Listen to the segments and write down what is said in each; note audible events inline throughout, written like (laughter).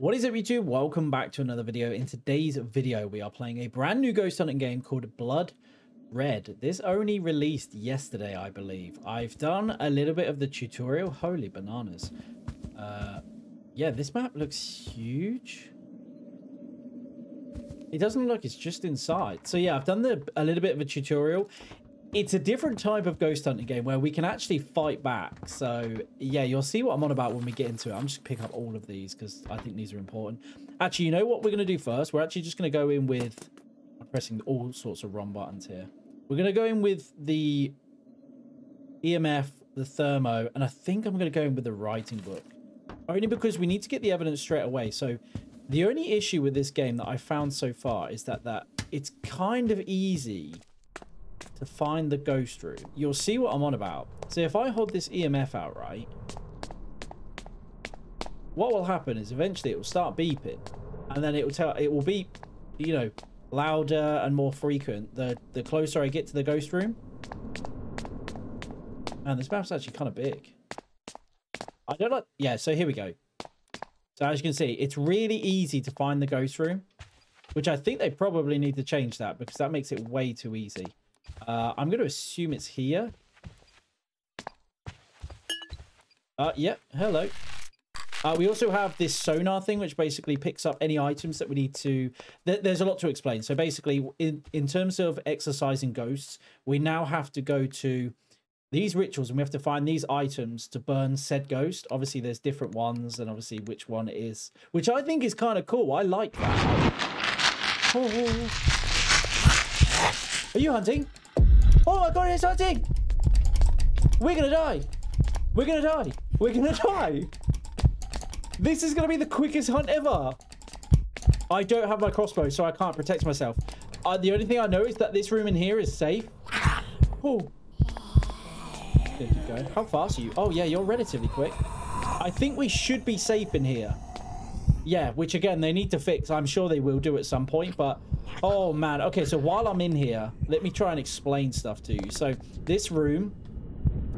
What is up YouTube? Welcome back to another video. In today's video, we are playing a brand new ghost hunting game called Blood Red. This only released yesterday, I believe. I've done a little bit of the tutorial. Holy bananas. Uh, yeah, this map looks huge. It doesn't look, it's just inside. So yeah, I've done the, a little bit of a tutorial it's a different type of ghost hunting game where we can actually fight back. So yeah, you'll see what I'm on about when we get into it. I'm just pick up all of these because I think these are important. Actually, you know what we're going to do first? We're actually just going to go in with... I'm pressing all sorts of wrong buttons here. We're going to go in with the EMF, the thermo, and I think I'm going to go in with the writing book. Only because we need to get the evidence straight away. So the only issue with this game that I found so far is that, that it's kind of easy to find the ghost room. You'll see what I'm on about. So if I hold this EMF out right, what will happen is eventually it will start beeping and then it will tell it will beep, you know, louder and more frequent the the closer I get to the ghost room. And this map's actually kind of big. I don't like yeah, so here we go. So as you can see, it's really easy to find the ghost room, which I think they probably need to change that because that makes it way too easy. Uh, I'm going to assume it's here. Uh, yeah, hello. Uh, we also have this sonar thing, which basically picks up any items that we need to... Th there's a lot to explain. So basically, in, in terms of exorcising ghosts, we now have to go to these rituals and we have to find these items to burn said ghost. Obviously, there's different ones and obviously which one is... which I think is kind of cool. I like that. Oh. (laughs) Are you hunting? Oh my god, it's hunting! We're gonna die! We're gonna die! We're gonna (laughs) die! This is gonna be the quickest hunt ever! I don't have my crossbow, so I can't protect myself. Uh, the only thing I know is that this room in here is safe. Oh. There you go. How fast are you? Oh, yeah, you're relatively quick. I think we should be safe in here. Yeah, which again, they need to fix. I'm sure they will do at some point, but Oh, man. Okay, so while I'm in here, let me try and explain stuff to you. So this room,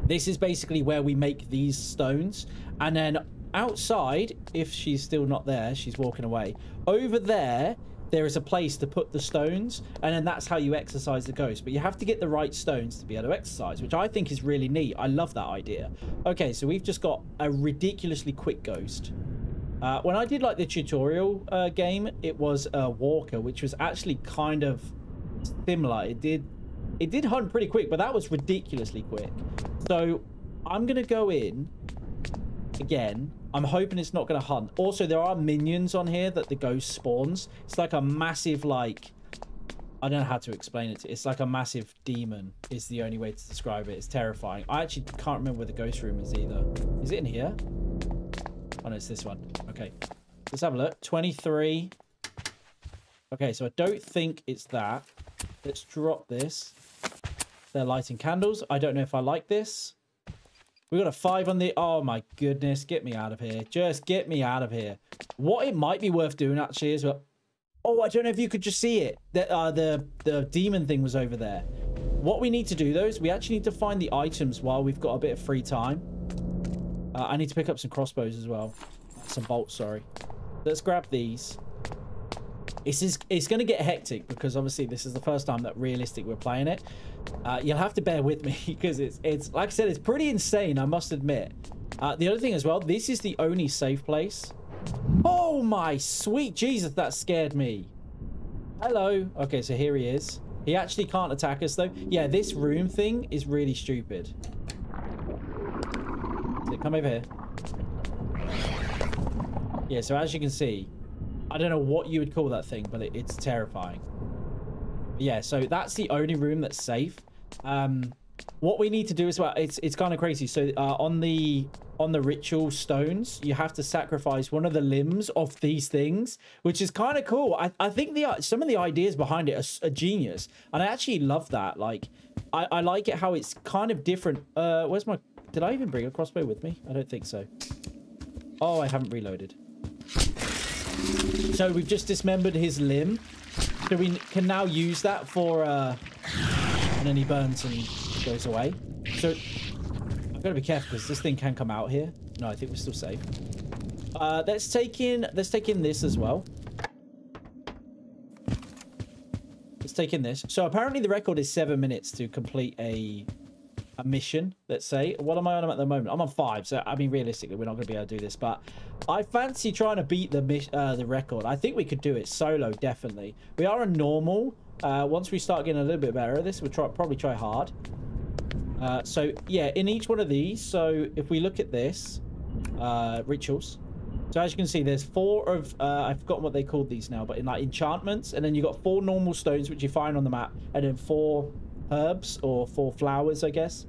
this is basically where we make these stones. And then outside, if she's still not there, she's walking away. Over there, there is a place to put the stones. And then that's how you exorcise the ghost. But you have to get the right stones to be able to exorcise, which I think is really neat. I love that idea. Okay, so we've just got a ridiculously quick ghost. Uh, when I did like the tutorial uh, game, it was a walker, which was actually kind of similar. It did it did hunt pretty quick, but that was ridiculously quick. So I'm gonna go in again. I'm hoping it's not gonna hunt. Also, there are minions on here that the ghost spawns. It's like a massive like I don't know how to explain it. It's like a massive demon is the only way to describe it. It's terrifying. I actually can't remember where the ghost room is either. Is it in here? Oh, it's this one. Okay. Let's have a look. 23. Okay, so I don't think it's that. Let's drop this. They're lighting candles. I don't know if I like this. We got a five on the... Oh, my goodness. Get me out of here. Just get me out of here. What it might be worth doing, actually, is... Oh, I don't know if you could just see it. The, uh, the, the demon thing was over there. What we need to do, though, is we actually need to find the items while we've got a bit of free time. Uh, I need to pick up some crossbows as well. Some bolts, sorry. Let's grab these. It's, is, it's going to get hectic because obviously this is the first time that realistic we're playing it. Uh, you'll have to bear with me (laughs) because it's, it's like I said, it's pretty insane, I must admit. Uh, the other thing as well, this is the only safe place. Oh my sweet Jesus, that scared me. Hello. Okay, so here he is. He actually can't attack us though. Yeah, this room thing is really stupid. Come over here. Yeah, so as you can see, I don't know what you would call that thing, but it, it's terrifying. Yeah, so that's the only room that's safe. Um, what we need to do as well, it's it's kind of crazy. So uh, on the on the ritual stones, you have to sacrifice one of the limbs of these things, which is kind of cool. I, I think the some of the ideas behind it are, are genius, and I actually love that. Like, I, I like it how it's kind of different. Uh, where's my did I even bring a crossbow with me? I don't think so. Oh, I haven't reloaded. So we've just dismembered his limb. So we can now use that for... Uh, and then he burns and goes away. So I've got to be careful because this thing can come out here. No, I think we're still safe. Uh, let's take in let's take in this as well. Let's take in this. So apparently the record is seven minutes to complete a a mission, let's say. What am I on at the moment? I'm on five, so I mean, realistically, we're not going to be able to do this, but I fancy trying to beat the uh, the record. I think we could do it solo, definitely. We are a normal. Uh, once we start getting a little bit better at this, we'll try, probably try hard. Uh, so, yeah, in each one of these, so if we look at this, uh, rituals. So as you can see, there's four of, uh, I've forgotten what they called these now, but in like enchantments, and then you've got four normal stones, which you find on the map, and then four herbs or four flowers, I guess.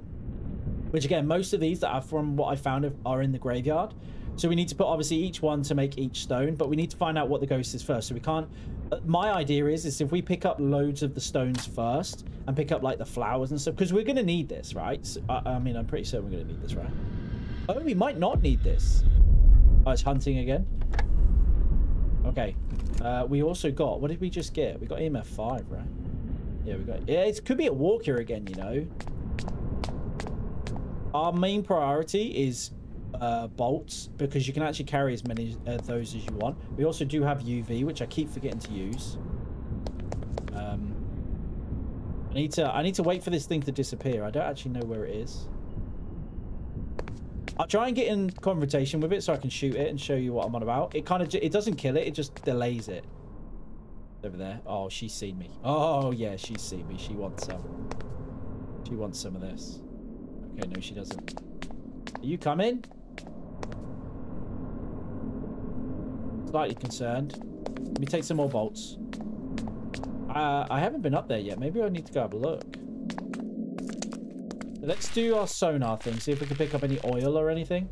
Which again, most of these that are from what I found are in the graveyard. So we need to put obviously each one to make each stone, but we need to find out what the ghost is first. So we can't. Uh, my idea is is if we pick up loads of the stones first and pick up like the flowers and stuff, because we're gonna need this, right? So, I, I, mean, I'm pretty certain we're gonna need this, right? Oh, we might not need this. Oh, it's hunting again. Okay. Uh, we also got. What did we just get? We got EMF five, right? Yeah, we got. Yeah, it could be a walker again. You know. Our main priority is uh, bolts because you can actually carry as many of uh, those as you want. We also do have UV, which I keep forgetting to use. Um, I need to I need to wait for this thing to disappear. I don't actually know where it is. I'll try and get in confrontation with it so I can shoot it and show you what I'm on about. It kind of it doesn't kill it, it just delays it. Over there. Oh, she's seen me. Oh, yeah, she's seen me. She wants some. She wants some of this. Okay, no, she doesn't. Are you coming? Slightly concerned. Let me take some more bolts. Uh, I haven't been up there yet. Maybe I need to go have a look. Let's do our sonar thing. See if we can pick up any oil or anything.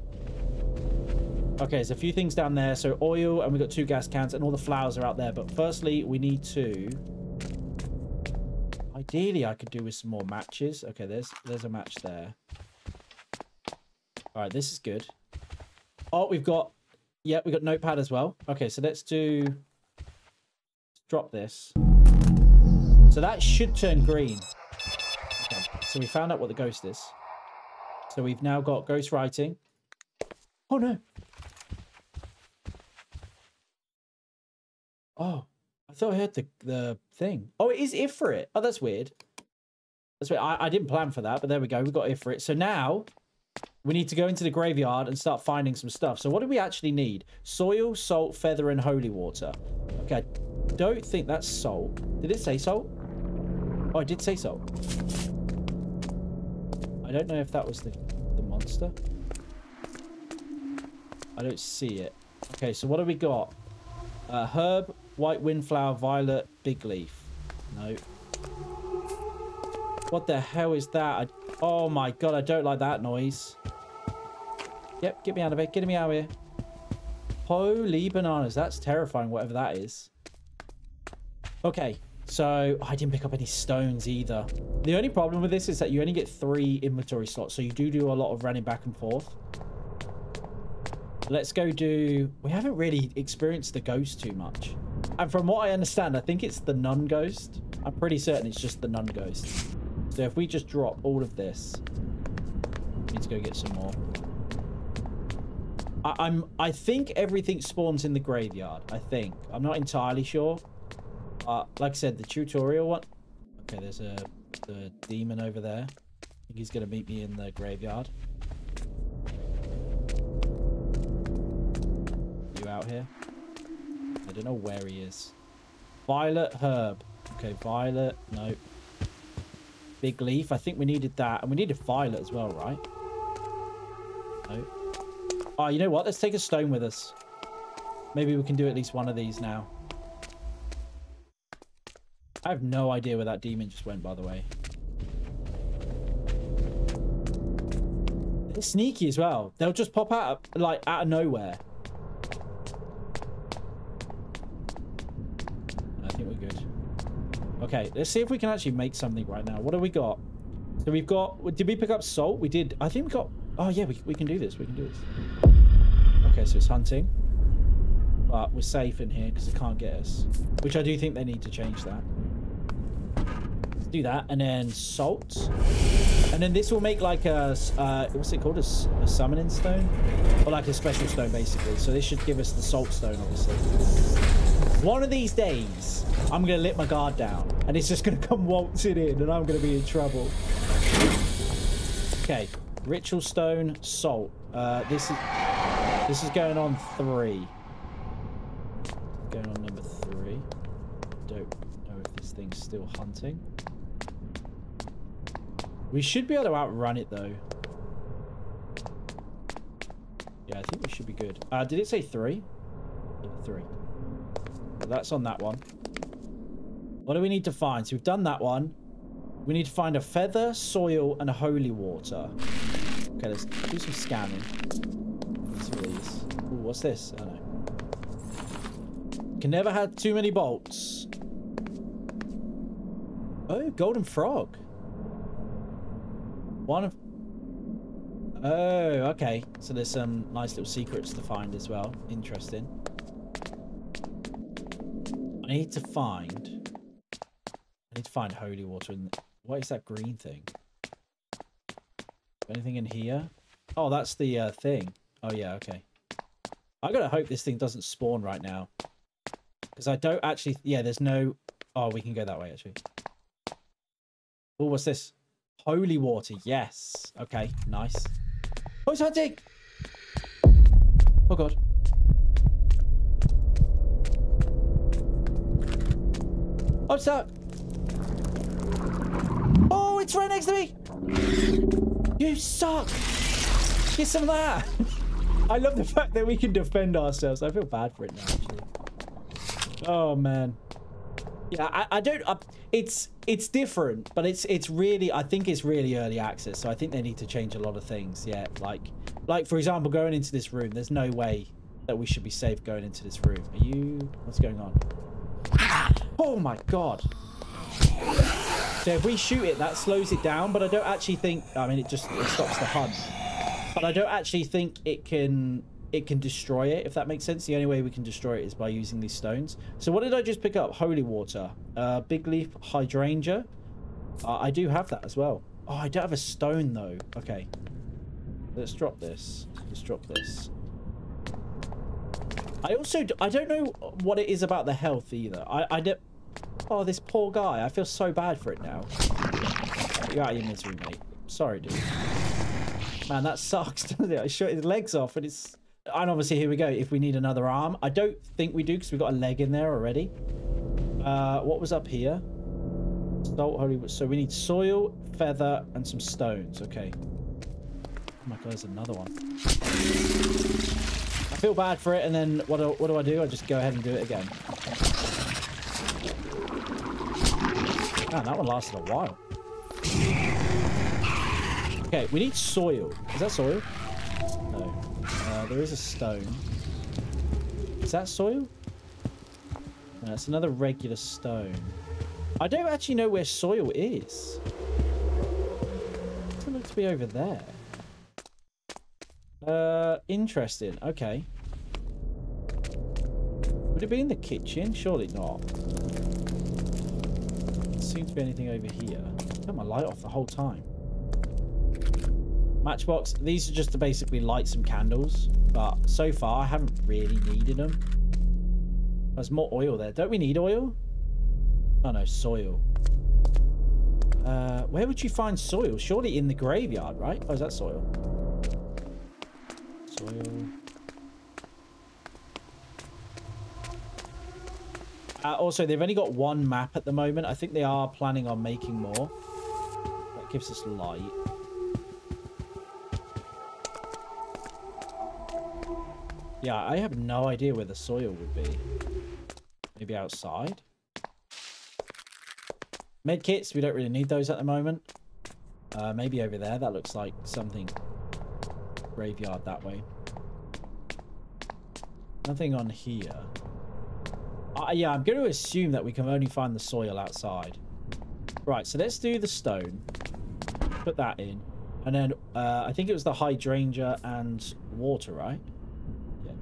Okay, there's a few things down there. So oil, and we've got two gas cans, and all the flowers are out there. But firstly, we need to... Ideally, I could do with some more matches. Okay, there's there's a match there. All right, this is good. Oh, we've got... Yeah, we've got notepad as well. Okay, so let's do... Let's drop this. So that should turn green. Okay, so we found out what the ghost is. So we've now got ghost writing. Oh, no. Oh, I thought I heard the, the thing. Oh, it is Ifrit. Oh, that's weird. That's weird. I, I didn't plan for that, but there we go. We've got Ifrit. So now we need to go into the graveyard and start finding some stuff. So what do we actually need? Soil, salt, feather, and holy water. Okay, I don't think that's salt. Did it say salt? Oh, I did say salt. I don't know if that was the, the monster. I don't see it. Okay, so what do we got? Uh, herb, white windflower, violet, big leaf. No. What the hell is that? I, oh my god, I don't like that noise. Yep, get me out of it. Get me out of here. Holy bananas. That's terrifying, whatever that is. Okay, so I didn't pick up any stones either. The only problem with this is that you only get three inventory slots, so you do do a lot of running back and forth. Let's go do... We haven't really experienced the ghost too much. And from what I understand, I think it's the nun ghost. I'm pretty certain it's just the nun ghost. So if we just drop all of this... Need to go get some more. I, am I think everything spawns in the graveyard. I think. I'm not entirely sure. Uh, like I said, the tutorial one. Okay, there's a demon over there. I think he's gonna meet me in the graveyard. I don't know where he is. Violet herb. Okay, violet. Nope. Big leaf. I think we needed that. And we needed violet as well, right? Nope. Oh, you know what? Let's take a stone with us. Maybe we can do at least one of these now. I have no idea where that demon just went, by the way. They're sneaky as well. They'll just pop out, like, out of nowhere. Okay, let's see if we can actually make something right now. What do we got? So we've got... Did we pick up salt? We did. I think we got... Oh, yeah, we, we can do this. We can do this. Okay, so it's hunting. But we're safe in here because it can't get us. Which I do think they need to change that. Do that. And then salt. And then this will make like a, uh, what's it called? A, a, summoning stone? Or like a special stone, basically. So this should give us the salt stone, obviously. One of these days, I'm going to let my guard down. And it's just going (laughs) to come waltzing in, and I'm going to be in trouble. Okay. Ritual stone, salt. Uh, this is this is going on three. Going on number three. Don't know if this thing's still hunting. We should be able to outrun it, though. Yeah, I think we should be good. Uh, did it say three? Yeah, three. That's on that one. What do we need to find? So we've done that one. We need to find a feather, soil, and holy water. Okay, let's do some scanning. What's these? Ooh, what's this? I know. Can never have too many bolts. Oh, golden frog. One of... Oh, okay. So there's some nice little secrets to find as well. Interesting. I need to find... I need to find holy water. In... What is that green thing? Anything in here? Oh, that's the uh, thing. Oh, yeah, okay. I gotta hope this thing doesn't spawn right now. Because I don't actually... Yeah, there's no... Oh, we can go that way, actually. Oh, what's this? Holy water, yes. Okay, nice. Oh, it's hunting! Oh, God. I'm stuck. Oh, it's right next to me! You suck! Get some of that! (laughs) I love the fact that we can defend ourselves. I feel bad for it now, actually. Oh, man. Yeah, I, I don't... Uh, it's it's different, but it's it's really I think it's really early access, so I think they need to change a lot of things. Yeah, like like for example, going into this room, there's no way that we should be safe going into this room. Are you? What's going on? Oh my god! So if we shoot it, that slows it down, but I don't actually think. I mean, it just it stops the hunt, but I don't actually think it can it can destroy it, if that makes sense. The only way we can destroy it is by using these stones. So what did I just pick up? Holy water. Uh, big leaf hydrangea. Uh, I do have that as well. Oh, I don't have a stone, though. Okay. Let's drop this. Let's drop this. I also... I don't know what it is about the health, either. I, I don't... Oh, this poor guy. I feel so bad for it now. You're out of your misery, mate. Sorry, dude. Man, that sucks, (laughs) doesn't it? I shot his legs off and it's and obviously, here we go. If we need another arm. I don't think we do because we've got a leg in there already. Uh, what was up here? Salt, holy... So we need soil, feather, and some stones. Okay. Oh my god, there's another one. I feel bad for it, and then what do, what do I do? I just go ahead and do it again. Man, that one lasted a while. Okay, we need soil. Is that soil? Uh, there is a stone. Is that soil? No, that's another regular stone. I don't actually know where soil is. It looks to be over there. Uh, interesting. Okay. Would it be in the kitchen? Surely not. Seem to be anything over here. Got my light off the whole time. Matchbox, these are just to basically light some candles, but so far I haven't really needed them. There's more oil there. Don't we need oil? Oh no, soil. Uh, where would you find soil? Surely in the graveyard, right? Oh, is that soil? Soil. Uh, also, they've only got one map at the moment. I think they are planning on making more. That gives us light. Yeah, I have no idea where the soil would be. Maybe outside? Medkits, we don't really need those at the moment. Uh, maybe over there. That looks like something graveyard that way. Nothing on here. Uh, yeah, I'm going to assume that we can only find the soil outside. Right, so let's do the stone. Put that in. And then uh, I think it was the hydrangea and water, right? Yeah.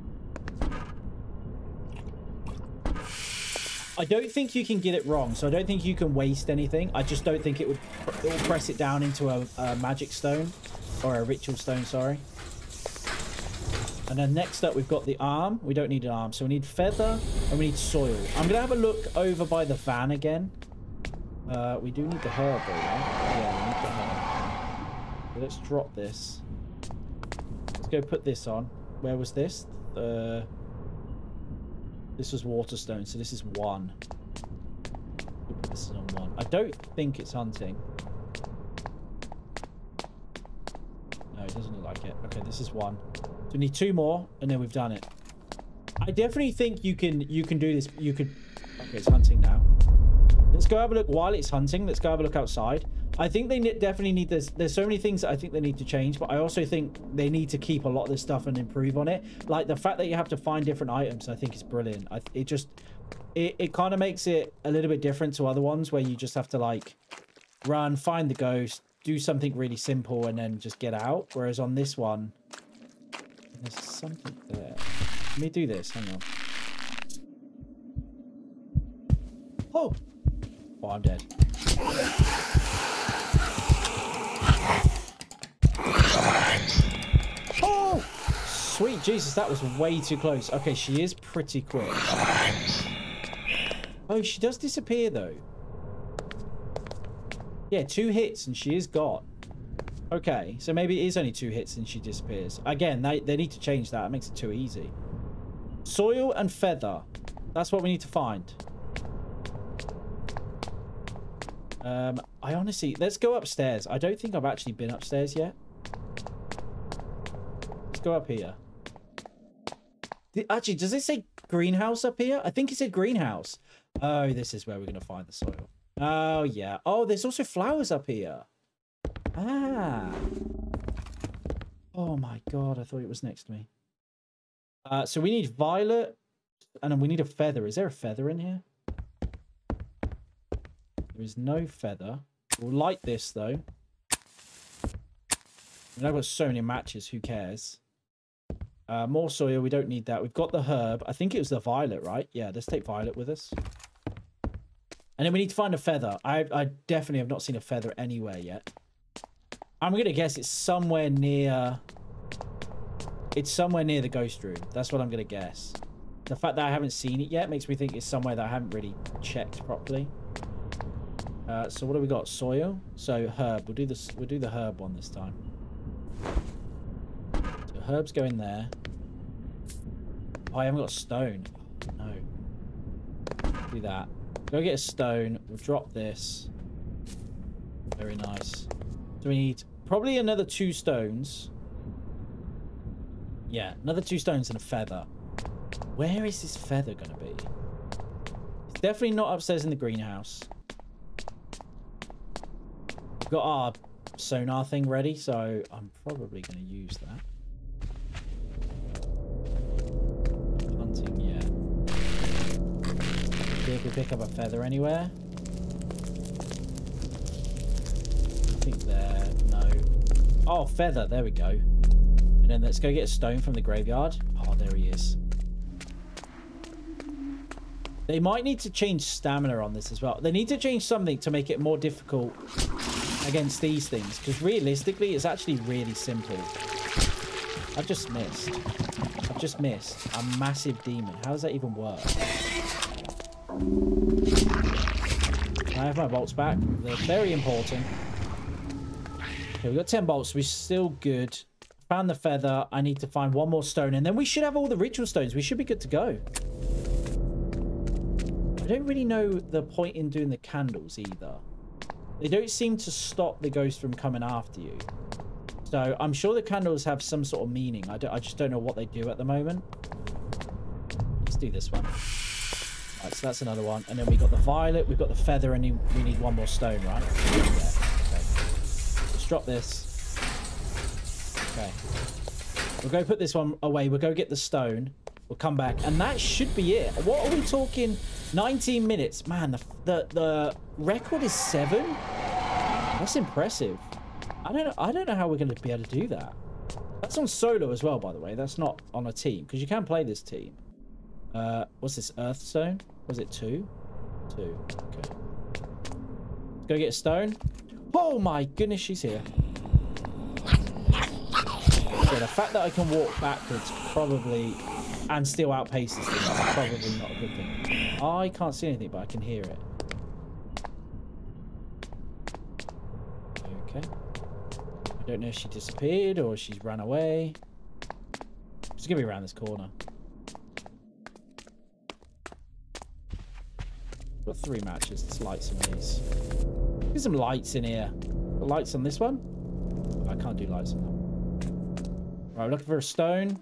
I don't think you can get it wrong, so I don't think you can waste anything. I just don't think it would it will press it down into a, a magic stone or a ritual stone, sorry. And then next up, we've got the arm. We don't need an arm, so we need feather and we need soil. I'm going to have a look over by the van again. Uh, we do need the herb, though, right? Yeah, we need the herb. So let's drop this. Let's go put this on. Where was this? The... This was waterstone, so this is one. This is on one. I don't think it's hunting. No, it doesn't look like it. Okay, this is one. So we need two more, and then we've done it. I definitely think you can you can do this. You could. Okay, it's hunting now. Let's go have a look while it's hunting. Let's go have a look outside. I think they definitely need this. There's so many things that I think they need to change, but I also think they need to keep a lot of this stuff and improve on it. Like the fact that you have to find different items, I think is brilliant. I, it just, it, it kind of makes it a little bit different to other ones where you just have to like run, find the ghost, do something really simple, and then just get out. Whereas on this one, there's something there. Let me do this. Hang on. Oh! Oh, I'm dead. Oh! Sweet Jesus, that was way too close. Okay, she is pretty quick. Oh, she does disappear, though. Yeah, two hits and she is gone. Okay, so maybe it is only two hits and she disappears. Again, they, they need to change that. It makes it too easy. Soil and feather. That's what we need to find. Um, I honestly... Let's go upstairs. I don't think I've actually been upstairs yet. Let's go up here. Actually, does it say greenhouse up here? I think it said greenhouse. Oh, this is where we're going to find the soil. Oh, yeah. Oh, there's also flowers up here. Ah. Oh my god, I thought it was next to me. Uh, so we need violet, and then we need a feather. Is there a feather in here? There is no feather. We'll light this, though. And I've got so many matches, who cares? Uh, more soil, we don't need that. We've got the herb. I think it was the violet, right? Yeah, let's take violet with us. And then we need to find a feather. I, I definitely have not seen a feather anywhere yet. I'm going to guess it's somewhere near... It's somewhere near the ghost room. That's what I'm going to guess. The fact that I haven't seen it yet makes me think it's somewhere that I haven't really checked properly. Uh, so what do we got? Soil? So herb. We'll do this. We'll do the herb one this time. So herbs go in there. Oh, I haven't got stone. No. Do that. Go get a stone. We'll drop this. Very nice. Do we need probably another two stones. Yeah, another two stones and a feather. Where is this feather going to be? It's definitely not upstairs in the greenhouse. We've got our sonar thing ready, so I'm probably going to use that. Hunting, yeah. See if we pick up a feather anywhere. Think there. No. Oh, feather. There we go. And then let's go get a stone from the graveyard. Oh, there he is. They might need to change stamina on this as well. They need to change something to make it more difficult against these things. Because realistically, it's actually really simple. I've just missed. I've just missed a massive demon. How does that even work? I have my bolts back. They're very important. Okay, we got 10 bolts. We're still good. Found the feather. I need to find one more stone. And then we should have all the ritual stones. We should be good to go. I don't really know the point in doing the candles either. They don't seem to stop the ghost from coming after you. So I'm sure the candles have some sort of meaning. I, I just don't know what they do at the moment. Let's do this one. So that's another one. And then we got the violet, we've got the feather, and we need one more stone, right? Yeah drop this. Okay. We'll go put this one away. We'll go get the stone. We'll come back. And that should be it. What are we talking? 19 minutes. Man, the, the, the record is seven? That's impressive. I don't know. I don't know how we're going to be able to do that. That's on solo as well, by the way. That's not on a team. Because you can play this team. Uh, what's this? Earthstone? Was it two? Two. Okay. Let's Go get a stone. Oh my goodness, she's here. The fact that I can walk backwards probably and still outpace this thing is probably not a good thing. I can't see anything, but I can hear it. Okay. I don't know if she disappeared or she's ran away. She's gonna be around this corner. Got three matches. Let's light some of these. Get some lights in here. Got lights on this one? I can't do lights on that one. Right, looking for a stone.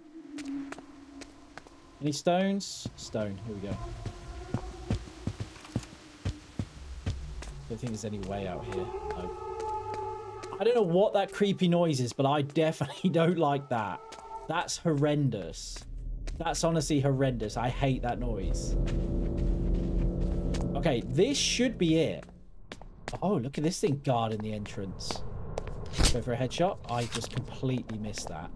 Any stones? Stone. Here we go. Don't think there's any way out here. No. I don't know what that creepy noise is, but I (laughs) definitely don't like that. That's horrendous. That's honestly horrendous. I hate that noise. Okay, this should be it. Oh, look at this thing guarding the entrance. Go for a headshot. I just completely missed that.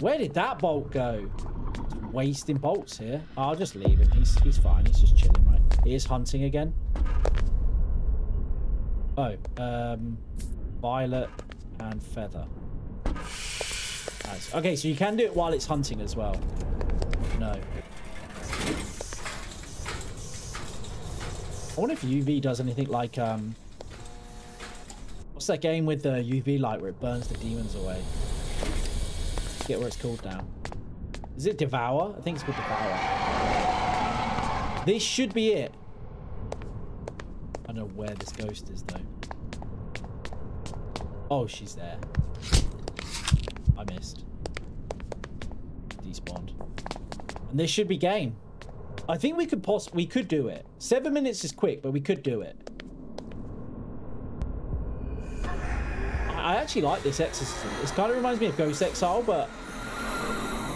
Where did that bolt go? Wasting bolts here. I'll just leave him. He's, he's fine. He's just chilling, right? He is hunting again. Oh, um, violet and feather. Nice. Okay, so you can do it while it's hunting as well. No. I wonder if UV does anything like, um... What's that game with the UV light where it burns the demons away? Get where it's called now. Is it Devour? I think it's called Devour. This should be it. I don't know where this ghost is, though. Oh, she's there. I missed. Despawned. And this should be game. I think we could poss we could do it. Seven minutes is quick, but we could do it. I actually like this exorcism. It kind of reminds me of Ghost Exile, but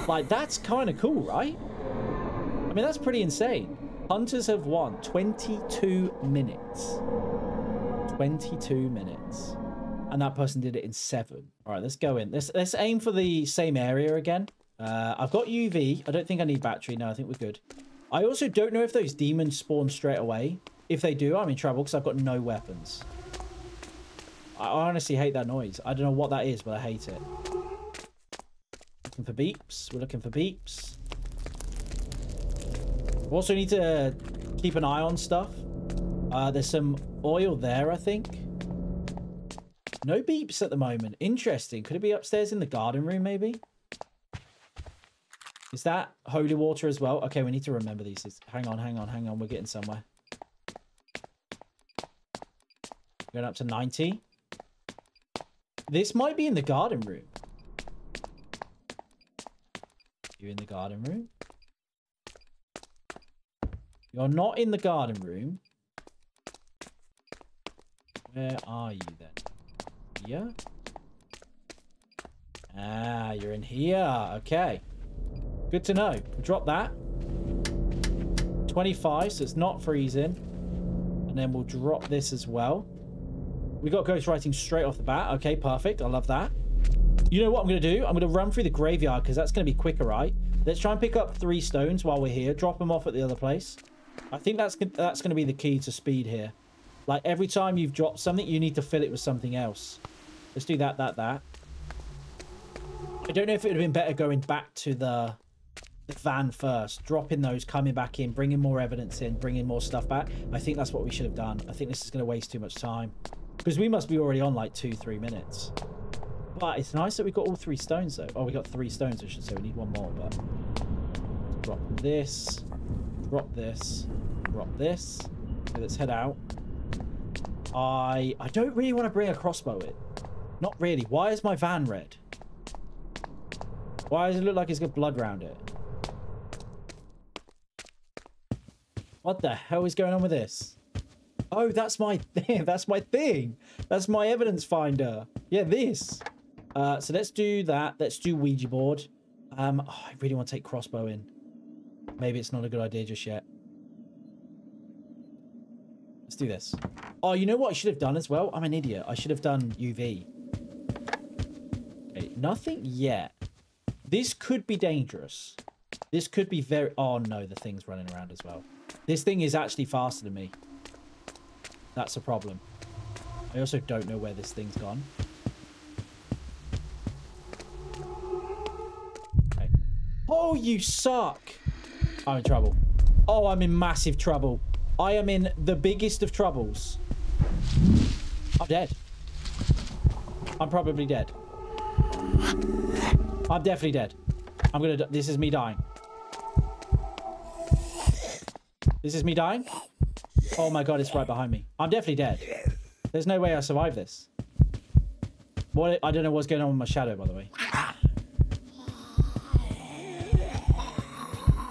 like that's kind of cool, right? I mean, that's pretty insane. Hunters have won 22 minutes. 22 minutes. And that person did it in seven. All right, let's go in. Let's, let's aim for the same area again. Uh, I've got UV. I don't think I need battery. No, I think we're good. I also don't know if those demons spawn straight away. If they do, I'm in trouble because I've got no weapons. I honestly hate that noise. I don't know what that is, but I hate it. Looking for beeps. We're looking for beeps. We also need to keep an eye on stuff. Uh, there's some oil there, I think. No beeps at the moment. Interesting. Could it be upstairs in the garden room, maybe? Is that holy water as well? Okay, we need to remember these. Hang on, hang on, hang on. We're getting somewhere. Going up to 90. This might be in the garden room. You're in the garden room? You're not in the garden room. Where are you then? Here? Ah, you're in here. Okay. Good to know. drop that. 25, so it's not freezing. And then we'll drop this as well. We got ghost writing straight off the bat. Okay, perfect. I love that. You know what I'm going to do? I'm going to run through the graveyard because that's going to be quicker, right? Let's try and pick up three stones while we're here. Drop them off at the other place. I think that's that's going to be the key to speed here. Like every time you've dropped something, you need to fill it with something else. Let's do that, that, that. I don't know if it would have been better going back to the, the van first, dropping those, coming back in, bringing more evidence in, bringing more stuff back. I think that's what we should have done. I think this is going to waste too much time. Because we must be already on like two, three minutes. But it's nice that we've got all three stones though. Oh, we got three stones, I should say. We need one more, but... Drop this. Drop this. Drop this. Okay, let's head out. I I don't really want to bring a crossbow in. Not really. Why is my van red? Why does it look like it's got blood around it? What the hell is going on with this? Oh, that's my (laughs) thing. That's my thing. That's my evidence finder. Yeah, this. Uh, so let's do that. Let's do Ouija board. Um, oh, I really want to take crossbow in. Maybe it's not a good idea just yet. Let's do this. Oh, you know what I should have done as well? I'm an idiot. I should have done UV. Okay, nothing yet. This could be dangerous. This could be very... Oh, no, the thing's running around as well. This thing is actually faster than me. That's a problem. I also don't know where this thing's gone. Okay. Oh, you suck! I'm in trouble. Oh, I'm in massive trouble. I am in the biggest of troubles. I'm dead. I'm probably dead. I'm definitely dead. I'm gonna... This is me dying. This is me dying? Oh my god, it's right behind me. I'm definitely dead. There's no way I survive this. What? I don't know what's going on with my shadow, by the way.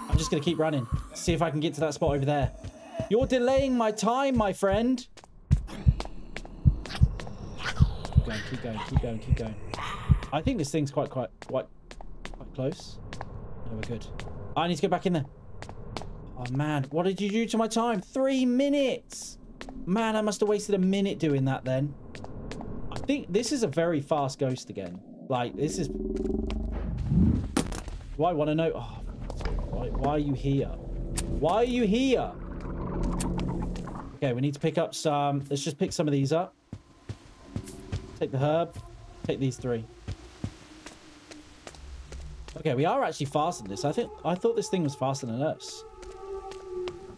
I'm just gonna keep running. See if I can get to that spot over there. You're delaying my time, my friend. Keep going, keep going, keep going, keep going. I think this thing's quite, quite, quite, quite close. No, we're good. I need to get back in there. Oh, man. What did you do to my time? Three minutes. Man, I must have wasted a minute doing that then. I think this is a very fast ghost again. Like, this is... Do I want to know... Oh, why, why are you here? Why are you here? Okay, we need to pick up some... Let's just pick some of these up. Take the herb. Take these three. Okay, we are actually faster than this. I think I thought this thing was faster than us.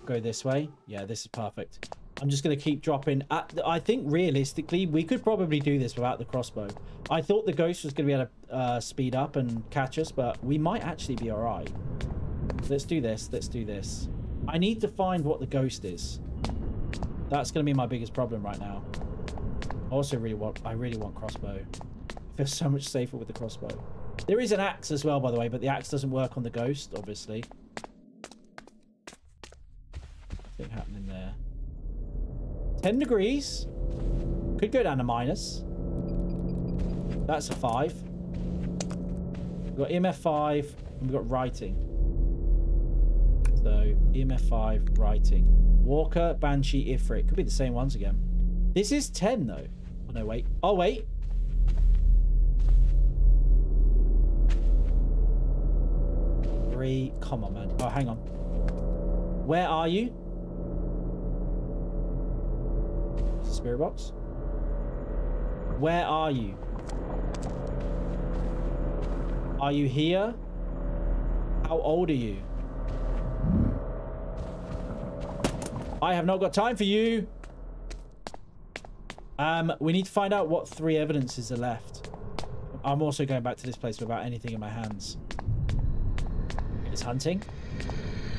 Go this way. Yeah, this is perfect. I'm just going to keep dropping. I think realistically, we could probably do this without the crossbow. I thought the ghost was going to be able to uh, speed up and catch us, but we might actually be all right. Let's do this. Let's do this. I need to find what the ghost is. That's going to be my biggest problem right now. I also really want, I really want crossbow. I feel (laughs) so much safer with the crossbow. There is an axe as well, by the way, but the axe doesn't work on the ghost, obviously. Happening there. 10 degrees. Could go down to minus. That's a 5. We've got EMF 5, and we've got writing. So, EMF 5, writing. Walker, Banshee, Ifrit. Could be the same ones again. This is 10, though. Oh, no, wait. Oh, wait. Three. Come on, man. Oh, hang on. Where are you? Where are you? Are you here? How old are you? I have not got time for you. Um, we need to find out what three evidences are left. I'm also going back to this place without anything in my hands. It's hunting.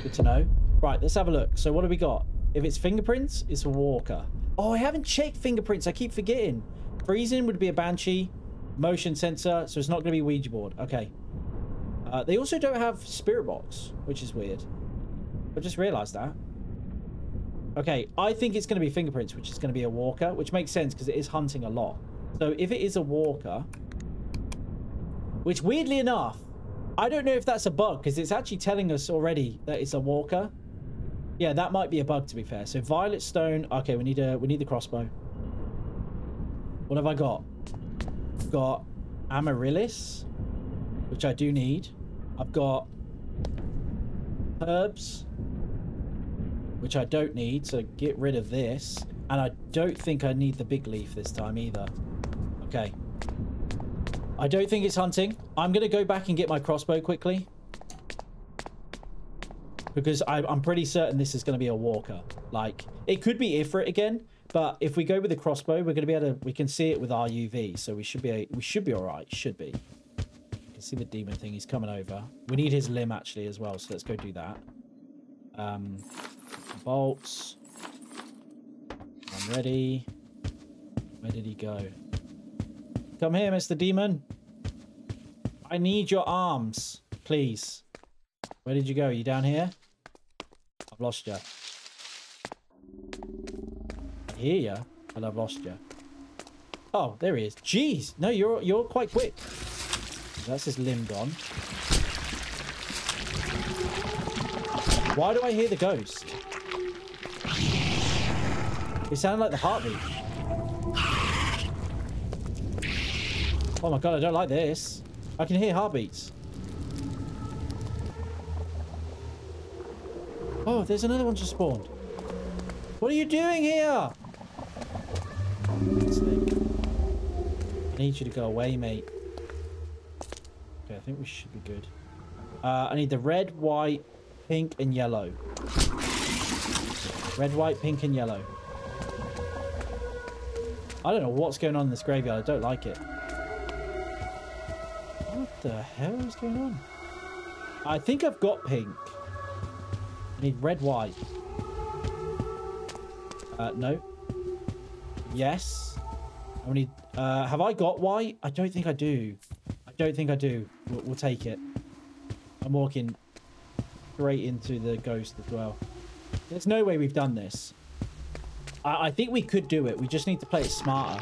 Good to know. Right, let's have a look. So what do we got? If it's fingerprints, it's a walker. Oh, I haven't checked fingerprints. I keep forgetting. Freezing would be a banshee. Motion sensor, so it's not going to be Ouija board. Okay. Uh, they also don't have spirit box, which is weird. I just realized that. Okay, I think it's going to be fingerprints, which is going to be a walker, which makes sense because it is hunting a lot. So if it is a walker, which weirdly enough, I don't know if that's a bug because it's actually telling us already that it's a walker. Yeah, that might be a bug to be fair. So violet stone. Okay, we need a we need the crossbow. What have I got? I've got amaryllis, which I do need. I've got herbs, which I don't need, so get rid of this. And I don't think I need the big leaf this time either. Okay. I don't think it's hunting. I'm going to go back and get my crossbow quickly. Because I, am pretty certain this is going to be a walker. Like, it could be Ifrit again. But if we go with the crossbow, we're going to be able to... We can see it with our UV. So we should be we should be all right. Should be. You can see the demon thing. He's coming over. We need his limb, actually, as well. So let's go do that. Um, bolts. I'm ready. Where did he go? Come here, Mr. Demon. I need your arms, please. Where did you go? Are you down here? I've lost you. I hear you, but I've lost you. Oh, there he is. Jeez. No, you're you're quite quick. That's his limb gone. Why do I hear the ghost? It sounded like the heartbeat. Oh my god, I don't like this. I can hear heartbeats. Oh, there's another one just spawned. What are you doing here? I need you to go away, mate. Okay, I think we should be good. Uh, I need the red, white, pink, and yellow. Red, white, pink, and yellow. I don't know what's going on in this graveyard. I don't like it. What the hell is going on? I think I've got pink. I need red, white. Uh, no. Yes. I need... Uh, have I got white? I don't think I do. I don't think I do. We'll, we'll take it. I'm walking straight into the ghost as well. There's no way we've done this. I, I think we could do it. We just need to play it smarter.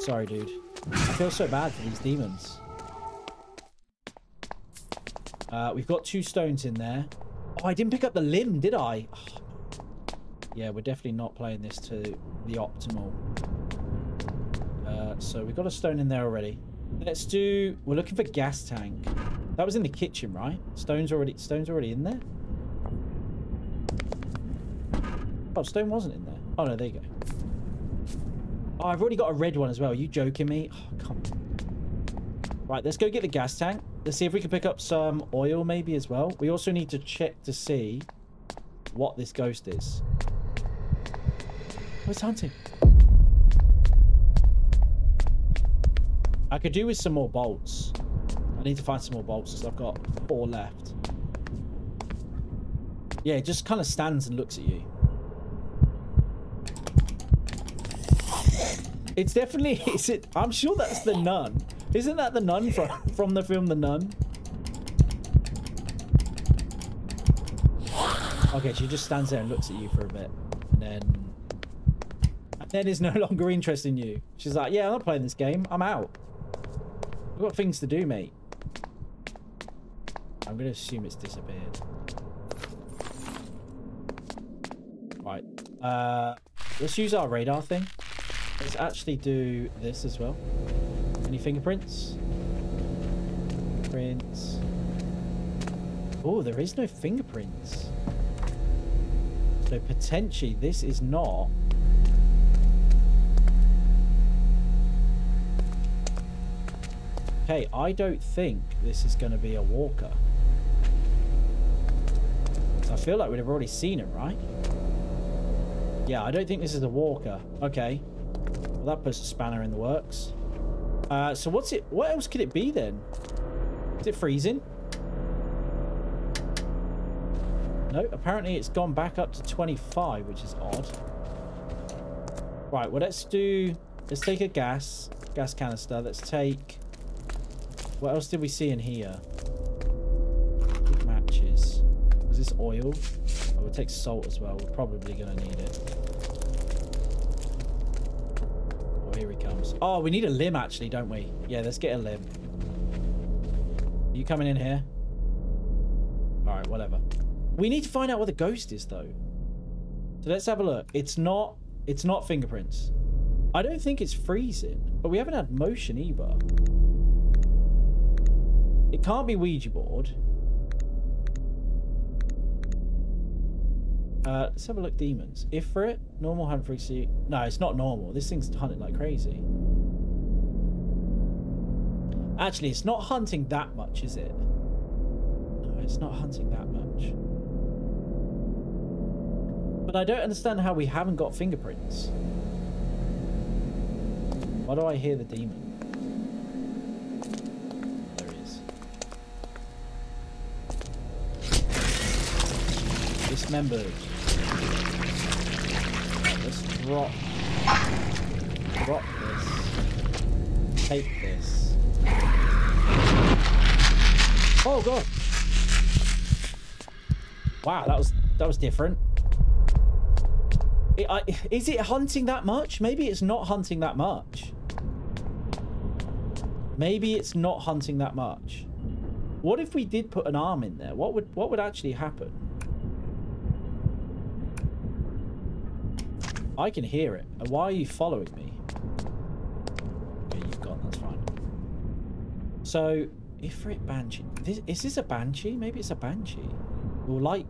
Sorry, dude. I feel so bad for these demons. Uh, we've got two stones in there. Oh, I didn't pick up the limb, did I? (sighs) Yeah, we're definitely not playing this to the optimal. Uh, so we've got a stone in there already. Let's do... We're looking for gas tank. That was in the kitchen, right? Stone's already stone's already in there? Oh, stone wasn't in there. Oh, no, there you go. Oh, I've already got a red one as well. Are you joking me? Oh, come on. Right, let's go get the gas tank. Let's see if we can pick up some oil maybe as well. We also need to check to see what this ghost is. Oh, What's hunting? I could do with some more bolts. I need to find some more bolts because I've got four left. Yeah, it just kind of stands and looks at you. It's definitely, (laughs) is it, I'm sure that's the nun. Isn't that the nun from, from the film The Nun? Okay, she just stands there and looks at you for a bit. And then... And then is no (laughs) longer interested in you. She's like, yeah, I'm not playing this game. I'm out. I've got things to do, mate. I'm going to assume it's disappeared. Right. Uh, let's use our radar thing. Let's actually do this as well. Any fingerprints? Prints. Oh, there is no fingerprints. So potentially this is not... Okay, I don't think this is going to be a walker. I feel like we'd have already seen it, right? Yeah, I don't think this is a walker. Okay. Well, that puts a spanner in the works. Uh, so what's it? What else could it be then? Is it freezing? No, apparently it's gone back up to 25, which is odd. Right, well, let's do... Let's take a gas, gas canister. Let's take... What else did we see in here? Matches. Is this oil? Oh, we'll take salt as well. We're probably going to need it. Oh, we need a limb actually, don't we? Yeah, let's get a limb. Are you coming in here? Alright, whatever. We need to find out where the ghost is though. So let's have a look. It's not it's not fingerprints. I don't think it's freezing, but we haven't had motion either. It can't be Ouija board. Uh, let's have a look. Demons. Ifrit, normal hunt frequency. No, it's not normal. This thing's hunting like crazy. Actually, it's not hunting that much, is it? No, it's not hunting that much. But I don't understand how we haven't got fingerprints. Why do I hear the demon? There he is. Drop drop this. Take this. Oh god. Wow, that was that was different. It, I, is it hunting that much? Maybe it's not hunting that much. Maybe it's not hunting that much. What if we did put an arm in there? What would what would actually happen? I can hear it. Why are you following me? Okay, you've gone. That's fine. So, Ifrit Banshee. This, is this a Banshee? Maybe it's a Banshee. Will light...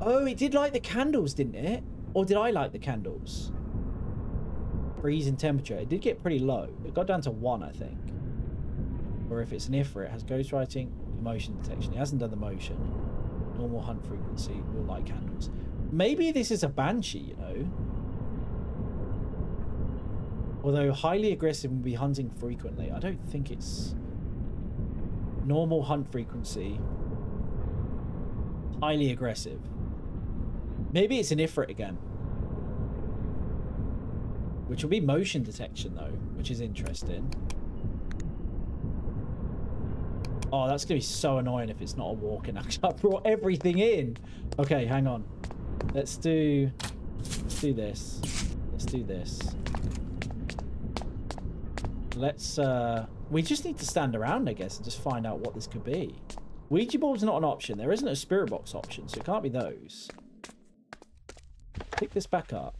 Oh, it did light the candles, didn't it? Or did I light the candles? Freezing temperature. It did get pretty low. It got down to one, I think. Or if it's an Ifrit, it has ghostwriting, motion detection. It hasn't done the motion. Normal hunt frequency. Will light candles. Maybe this is a banshee, you know? Although highly aggressive will be hunting frequently. I don't think it's normal hunt frequency. Highly aggressive. Maybe it's an Ifrit again. Which will be motion detection though, which is interesting. Oh, that's going to be so annoying if it's not a walking (laughs) action. I brought everything in. Okay, hang on. Let's do... Let's do this. Let's do this. Let's, uh... We just need to stand around, I guess, and just find out what this could be. Ouija board's not an option. There isn't a spirit box option, so it can't be those. Pick this back up.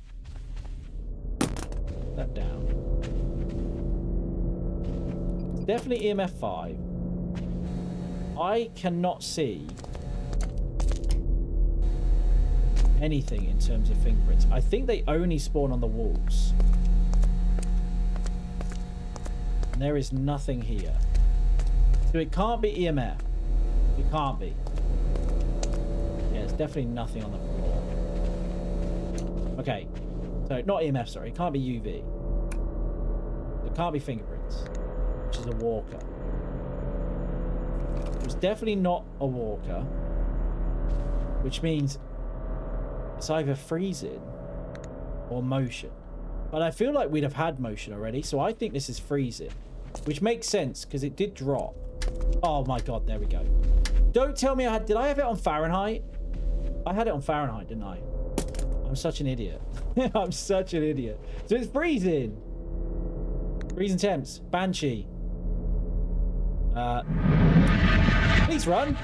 That down. It's definitely EMF 5. I cannot see anything in terms of fingerprints. I think they only spawn on the walls. And there is nothing here. So it can't be EMF. It can't be. Yeah, it's definitely nothing on the floor. Okay. So, not EMF, sorry. It can't be UV. It can't be fingerprints. Which is a walker. It's definitely not a walker. Which means it's either freezing or motion. But I feel like we'd have had motion already, so I think this is freezing. Which makes sense, because it did drop. Oh my god, there we go. Don't tell me I had... Did I have it on Fahrenheit? I had it on Fahrenheit, didn't I? I'm such an idiot. (laughs) I'm such an idiot. So it's freezing. Freezing temps. Banshee. Uh, please run.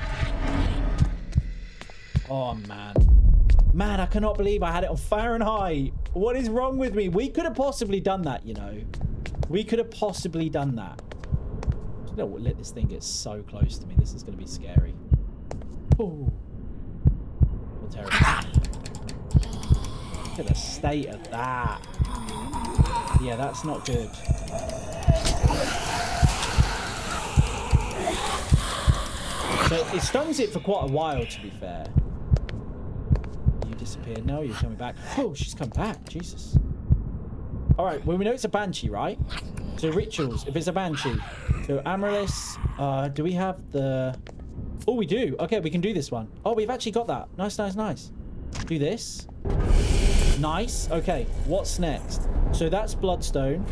Oh, man. Man, I cannot believe I had it on Fahrenheit. What is wrong with me? We could have possibly done that, you know. We could have possibly done that. What? Let this thing get so close to me. This is going to be scary. Oh. Terrible. Look at the state of that. Yeah, that's not good. So it stuns it for quite a while, to be fair. You disappeared. No, you're coming back. Oh, she's come back. Jesus. All right. Well, we know it's a banshee, right? So rituals. If it's a banshee. So Amaryllis. Uh, do we have the... Oh, we do. Okay, we can do this one. Oh, we've actually got that. Nice, nice, nice. Do this. Nice. Okay, what's next? So that's bloodstone.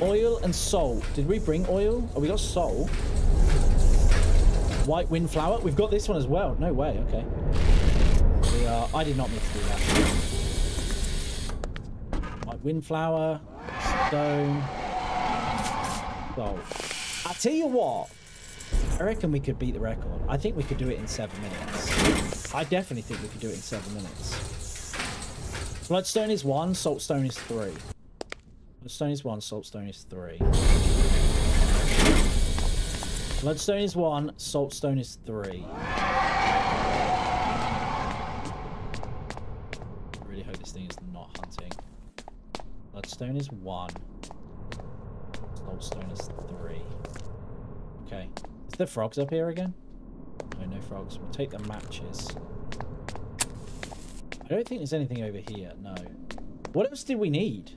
Oil and salt. Did we bring oil? Oh, we got salt. White windflower. We've got this one as well. No way. Okay. We are... I did not mean to do that. Windflower. Stone. Salt. I tell you what. I reckon we could beat the record. I think we could do it in seven minutes. I definitely think we could do it in seven minutes. Bloodstone is one, saltstone is three. Bloodstone is one, saltstone is three. Bloodstone is one, saltstone is three. Bloodstone is one. Stone is three. Okay. Is there frogs up here again? No, no frogs. We'll take the matches. I don't think there's anything over here. No. What else did we need?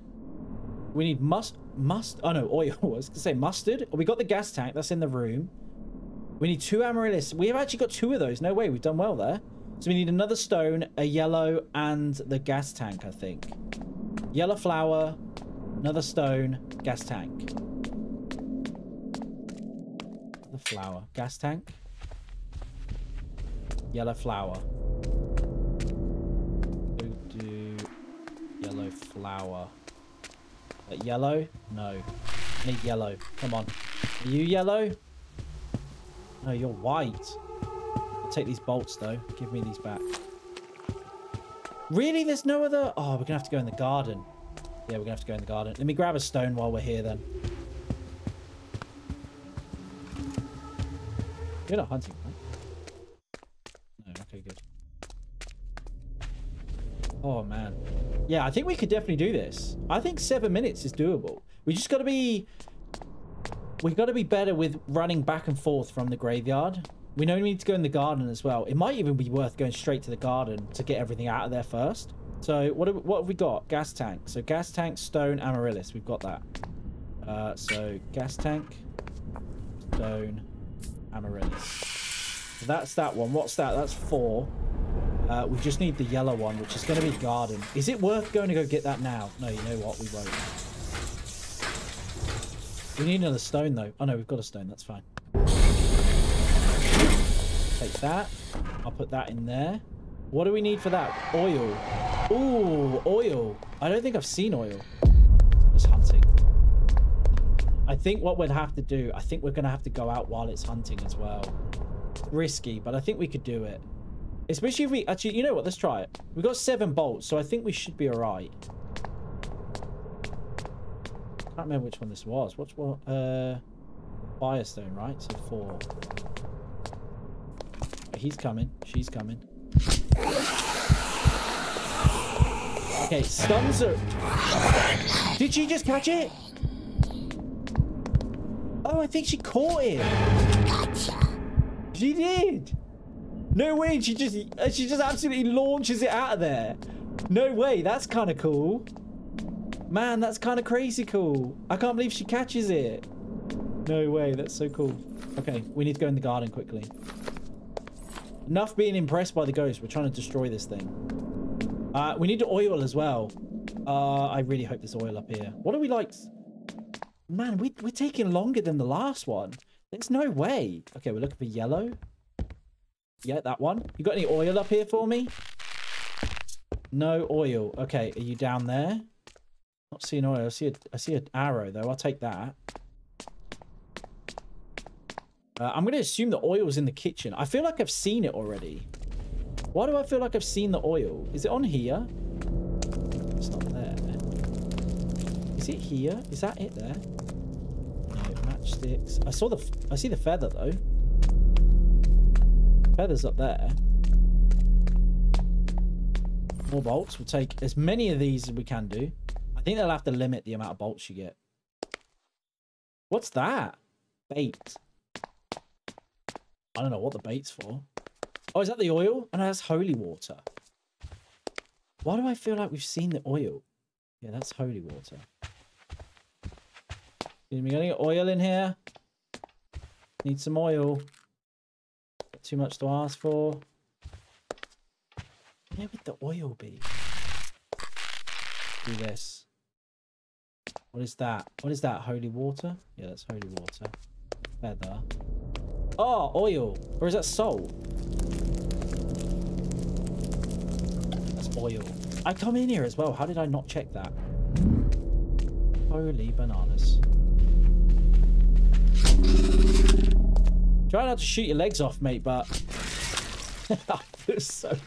We need must must oh no (laughs) oil. I was gonna say mustard. Oh, we got the gas tank that's in the room. We need two amaryllis. We have actually got two of those. No way, we've done well there. So we need another stone, a yellow, and the gas tank, I think. Yellow flower, another stone, gas tank. The flower. Gas tank. Yellow flower. Do, yellow flower. Uh, yellow? No. Need yellow. Come on. Are you yellow? No, you're white. I'll take these bolts, though. Give me these back. Really? There's no other... Oh, we're going to have to go in the garden. Yeah, we're to have to go in the garden. Let me grab a stone while we're here, then. You're not hunting, right? No, okay, good. Oh, man. Yeah, I think we could definitely do this. I think seven minutes is doable. We just got to be... We've got to be better with running back and forth from the graveyard. We know we need to go in the garden as well. It might even be worth going straight to the garden to get everything out of there first. So what have, what have we got? Gas tank. So gas tank, stone, amaryllis. We've got that. Uh, so gas tank, stone, amaryllis. So that's that one. What's that? That's four. Uh, we just need the yellow one, which is going to be garden. Is it worth going to go get that now? No, you know what? We won't. We need another stone, though. Oh, no, we've got a stone. That's fine. Take that. I'll put that in there. What do we need for that? Oil. Ooh, oil. I don't think I've seen oil. It's hunting. I think what we'd have to do, I think we're going to have to go out while it's hunting as well. Risky, but I think we could do it. Especially if we... Actually, you know what? Let's try it. We've got seven bolts, so I think we should be alright. I can't remember which one this was. What's what? Uh, Firestone, right? So four. He's coming. She's coming. Okay, stuns her. Did she just catch it? Oh, I think she caught it. She did. No way. She just uh, she just absolutely launches it out of there. No way. That's kind of cool. Man, that's kind of crazy cool. I can't believe she catches it. No way. That's so cool. Okay, we need to go in the garden quickly. Enough being impressed by the ghost. We're trying to destroy this thing. Uh, we need oil as well. Uh, I really hope there's oil up here. What are we like? Man, we, we're taking longer than the last one. There's no way. Okay, we're looking for yellow. Yeah, that one. You got any oil up here for me? No oil. Okay, are you down there? Not seeing oil. I see a, I see an arrow, though. I'll take that. Uh, I'm going to assume the oil's in the kitchen. I feel like I've seen it already. Why do I feel like I've seen the oil? Is it on here? It's not there. Is it here? Is that it there? No, matchsticks. I saw the... I see the feather, though. Feather's up there. More bolts. We'll take as many of these as we can do. I think they'll have to limit the amount of bolts you get. What's that? Bait. I don't know what the bait's for. Oh, is that the oil? And oh, that's holy water. Why do I feel like we've seen the oil? Yeah, that's holy water. Excuse me, getting oil in here. Need some oil. Too much to ask for. Where would the oil be? Do this. What is that? What is that? Holy water? Yeah, that's holy water. Feather. Oh, oil. Or is that salt? That's oil. I come in here as well. How did I not check that? Holy bananas. Try not to shoot your legs off, mate, but... (laughs) so...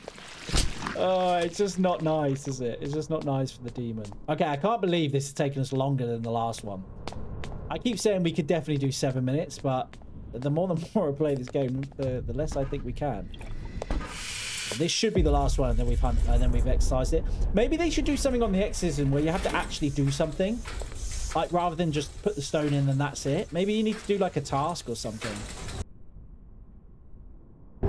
Oh, it's just not nice, is it? It's just not nice for the demon. Okay, I can't believe this has taken us longer than the last one. I keep saying we could definitely do seven minutes, but the more the (laughs) more I play this game, the, the less I think we can. This should be the last one, and then we've hunt, and then we've exorcised it. Maybe they should do something on the exorcism where you have to actually do something, like rather than just put the stone in and that's it. Maybe you need to do like a task or something. Do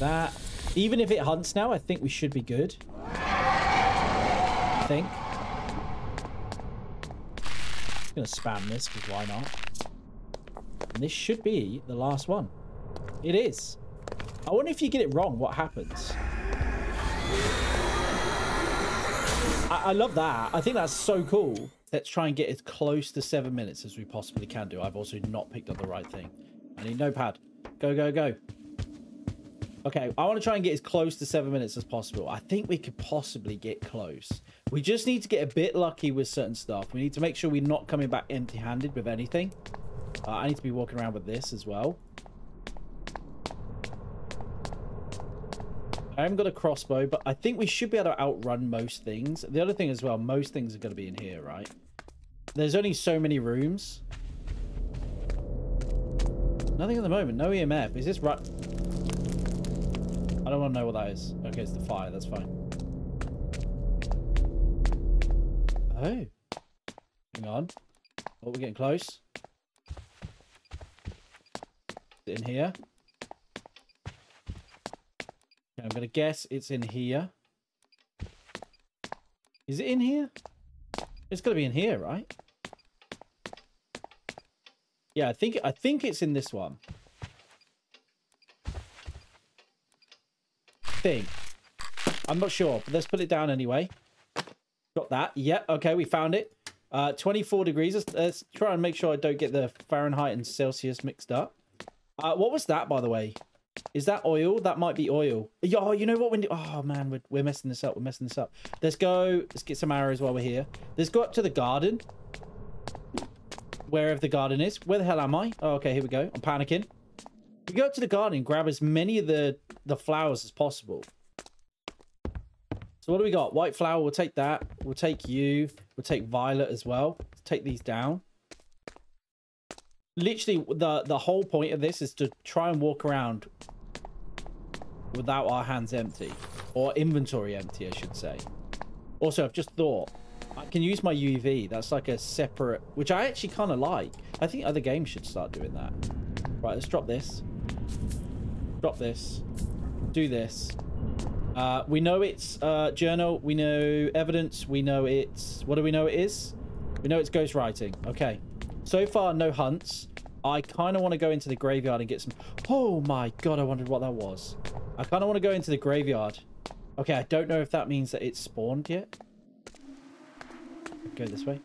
that. Even if it hunts now, I think we should be good. I think. I'm gonna spam this because why not? And this should be the last one. It is. I wonder if you get it wrong, what happens? I, I love that. I think that's so cool. Let's try and get as close to seven minutes as we possibly can do. I've also not picked up the right thing. I need notepad. Go, go, go. Okay, I want to try and get as close to seven minutes as possible. I think we could possibly get close. We just need to get a bit lucky with certain stuff. We need to make sure we're not coming back empty-handed with anything. Uh, I need to be walking around with this as well. I haven't got a crossbow, but I think we should be able to outrun most things. The other thing as well, most things are going to be in here, right? There's only so many rooms. Nothing at the moment. No EMF. Is this right? I don't want to know what that is. Okay, it's the fire. That's fine. Oh. Hang on. Oh, we're getting close. In here? Okay, I'm going to guess it's in here. Is it in here? It's got to be in here, right? Yeah, I think I think it's in this one. Think. I'm not sure, but let's put it down anyway. Got that. Yep. Okay, we found it. Uh, 24 degrees. Let's, let's, try and make sure I don't get the Fahrenheit and Celsius mixed up. Uh, what was that, by the way? Is that oil? That might be oil. Oh, you know what? When oh man, we're, we're messing this up. We're messing this up. Let's go. Let's get some arrows while we're here. Let's go up to the garden. Wherever the garden is. Where the hell am I? Oh, okay. Here we go. I'm panicking. We go up to the garden, grab as many of the the flowers as possible. So what do we got? White flower. We'll take that. We'll take you. We'll take violet as well. Let's take these down literally the the whole point of this is to try and walk around without our hands empty or inventory empty i should say. Also i've just thought i can use my uv that's like a separate which i actually kind of like. I think other games should start doing that. Right let's drop this. Drop this. Do this. Uh, we know it's uh, journal we know evidence we know it's what do we know it is? We know it's ghost writing okay so far, no hunts. I kind of want to go into the graveyard and get some... Oh my god, I wondered what that was. I kind of want to go into the graveyard. Okay, I don't know if that means that it's spawned yet. Go this way.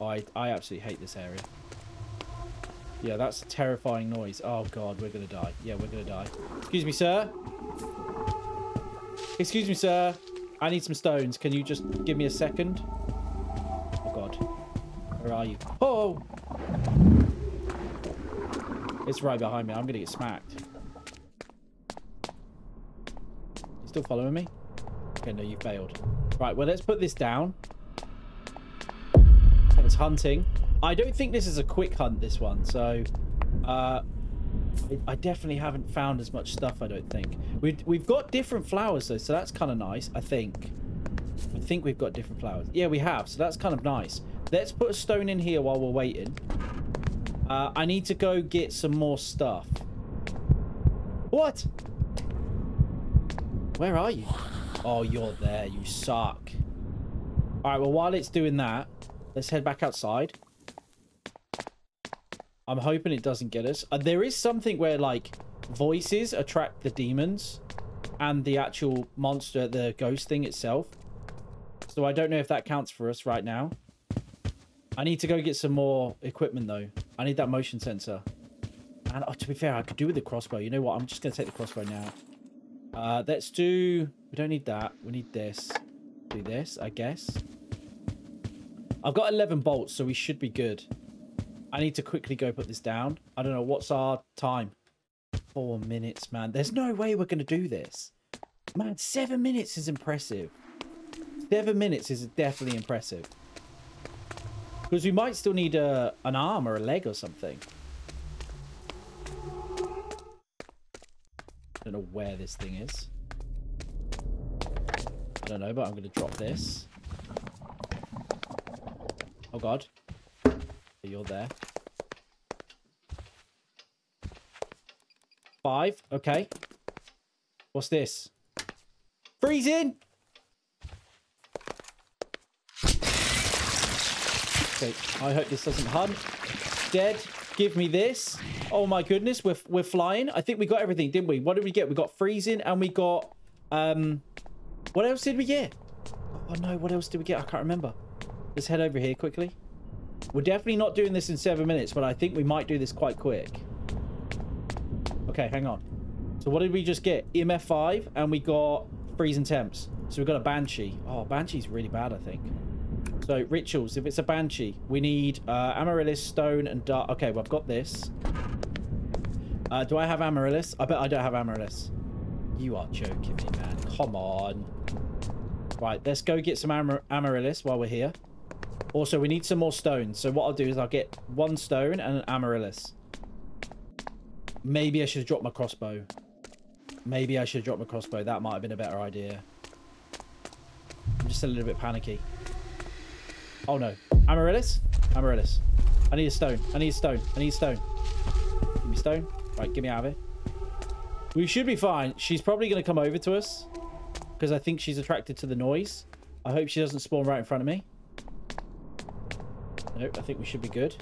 Oh, I, I absolutely hate this area. Yeah, that's a terrifying noise. Oh god, we're going to die. Yeah, we're going to die. Excuse me, sir. Excuse me, sir. I need some stones. Can you just give me a second? Oh god. Where are you? Oh! It's right behind me. I'm going to get smacked. You still following me? Okay, no, you failed. Right, well, let's put this down. It's hunting. I don't think this is a quick hunt, this one. So, uh, I definitely haven't found as much stuff, I don't think. We've, we've got different flowers, though, so that's kind of nice, I think. I think we've got different flowers. Yeah, we have, so that's kind of nice. Let's put a stone in here while we're waiting. Uh, I need to go get some more stuff. What? Where are you? Oh, you're there. You suck. All right, well, while it's doing that, let's head back outside. I'm hoping it doesn't get us. Uh, there is something where, like, voices attract the demons and the actual monster, the ghost thing itself. So I don't know if that counts for us right now. I need to go get some more equipment, though. I need that motion sensor. And oh, to be fair, I could do with the crossbow. You know what? I'm just going to take the crossbow now. Uh, let's do... We don't need that. We need this. Do this, I guess. I've got 11 bolts, so we should be good. I need to quickly go put this down. I don't know. What's our time? Four minutes, man. There's no way we're going to do this. Man, seven minutes is impressive. Seven minutes is definitely impressive. Because we might still need a, an arm or a leg or something. I don't know where this thing is. I don't know, but I'm going to drop this. Oh, God. You're there. Five. Okay. What's this? Freezing! Okay, I hope this doesn't hunt. Dead. Give me this. Oh my goodness, we're, we're flying. I think we got everything, didn't we? What did we get? We got freezing and we got... um. What else did we get? Oh no, what else did we get? I can't remember. Let's head over here quickly. We're definitely not doing this in seven minutes, but I think we might do this quite quick. Okay, hang on. So what did we just get? EMF 5 and we got freezing temps. So we've got a Banshee. Oh, Banshee's really bad, I think. So, rituals. If it's a Banshee, we need uh, Amaryllis, Stone, and Dark. Okay, well, I've got this. Uh, do I have Amaryllis? I bet I don't have Amaryllis. You are joking me, man. Come on. Right, let's go get some Amar Amaryllis while we're here. Also, we need some more stones. So what I'll do is I'll get one stone and an Amaryllis. Maybe I should drop my crossbow. Maybe I should drop my crossbow. That might have been a better idea. I'm just a little bit panicky. Oh no. Amaryllis? Amaryllis. I need a stone. I need a stone. I need a stone. Give me stone. Right, get me out of here. We should be fine. She's probably going to come over to us. Because I think she's attracted to the noise. I hope she doesn't spawn right in front of me. Nope, I think we should be good.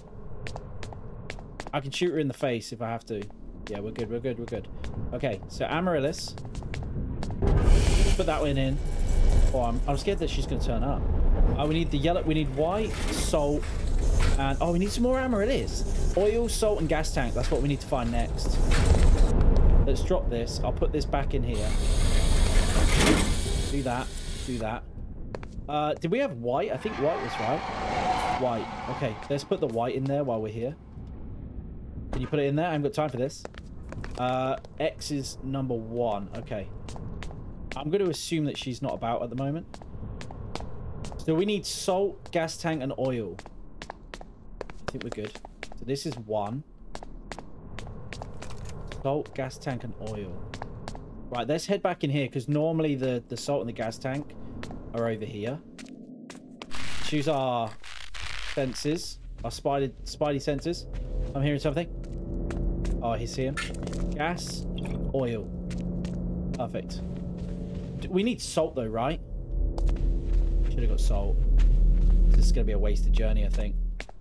I can shoot her in the face if I have to. Yeah, we're good, we're good, we're good. Okay, so Amaryllis. Put that one in. Oh, I'm, I'm scared that she's going to turn up. Oh, we need the yellow, we need white, salt, and... Oh, we need some more Amaryllis. Oil, salt, and gas tank. That's what we need to find next. Let's drop this. I'll put this back in here. Do that. Do that. Uh, did we have white? I think white was right. White. Okay, let's put the white in there while we're here. Can you put it in there? I haven't got time for this. Uh, X is number one. Okay. I'm going to assume that she's not about at the moment. So we need salt, gas tank, and oil. I think we're good. So this is one. Salt, gas tank, and oil. Right, let's head back in here because normally the, the salt and the gas tank are over here. Choose our senses, our spidey, spidey senses. I'm hearing something. Oh, he's here. Gas, oil. Perfect. We need salt though, right? Should have got salt. This is going to be a wasted journey, I think.